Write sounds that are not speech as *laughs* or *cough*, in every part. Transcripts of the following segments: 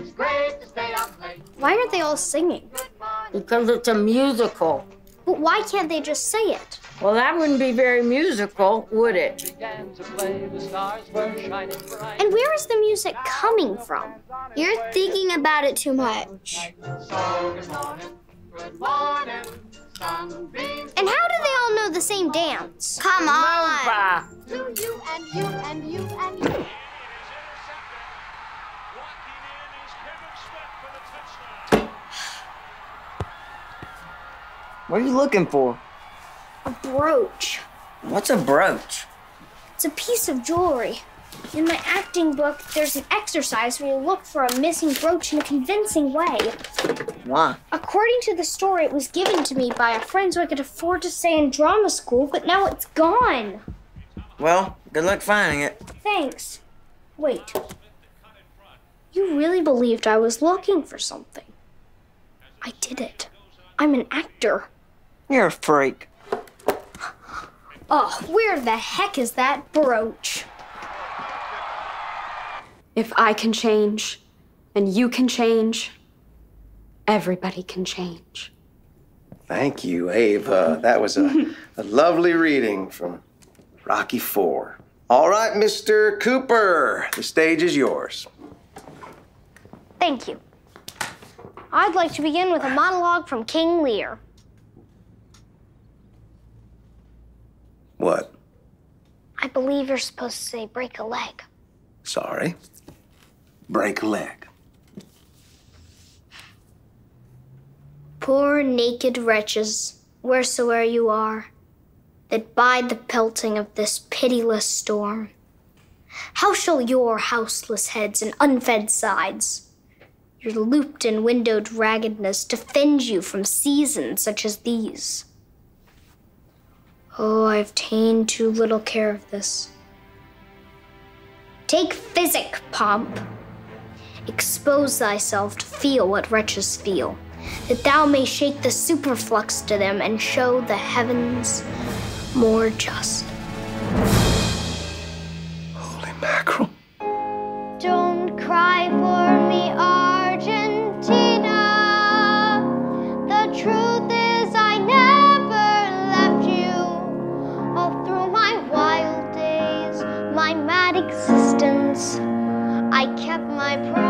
It's great to stay up late. Why aren't they all singing? Because it's a musical. But why can't they just say it? Well, that wouldn't be very musical, would it? Began to play, the stars were shining bright. And where is the music coming from? You're thinking about it too much. So good morning, good morning, sunbeams. And how do they all know the same dance? Come on. Bah. What are you looking for? A brooch. What's a brooch? It's a piece of jewelry. In my acting book, there's an exercise where you look for a missing brooch in a convincing way. Why? According to the story, it was given to me by a friend so I could afford to stay in drama school, but now it's gone. Well, good luck finding it. Thanks. Wait. You really believed I was looking for something? I did it. I'm an actor. You're a freak. Oh, where the heck is that brooch? If I can change, and you can change, everybody can change. Thank you, Ava. That was a, *laughs* a lovely reading from Rocky Four. All right, Mr. Cooper, the stage is yours. Thank you. I'd like to begin with a monologue from King Lear. What? I believe you're supposed to say break a leg. Sorry. Break a leg. Poor naked wretches, wheresoe'er you are, that bide the pelting of this pitiless storm. How shall your houseless heads and unfed sides, your looped and windowed raggedness, defend you from seasons such as these? Oh, I've ta'en too little care of this. Take physic, pomp. Expose thyself to feel what wretches feel, that thou may shake the superflux to them and show the heavens more just. Kept my promise.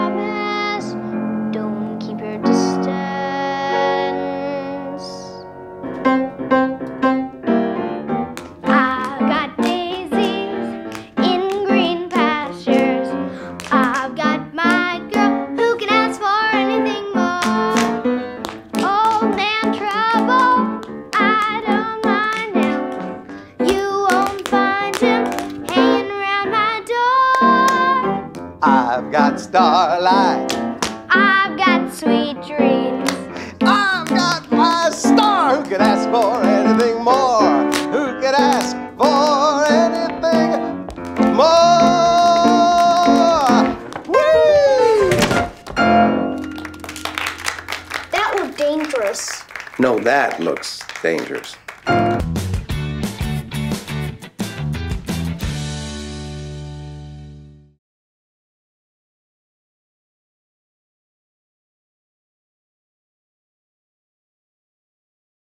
Starlight. I've got sweet dreams. I've got my star. Who could ask for anything more? Who could ask for anything more? Woo! That looked dangerous. No, that looks dangerous.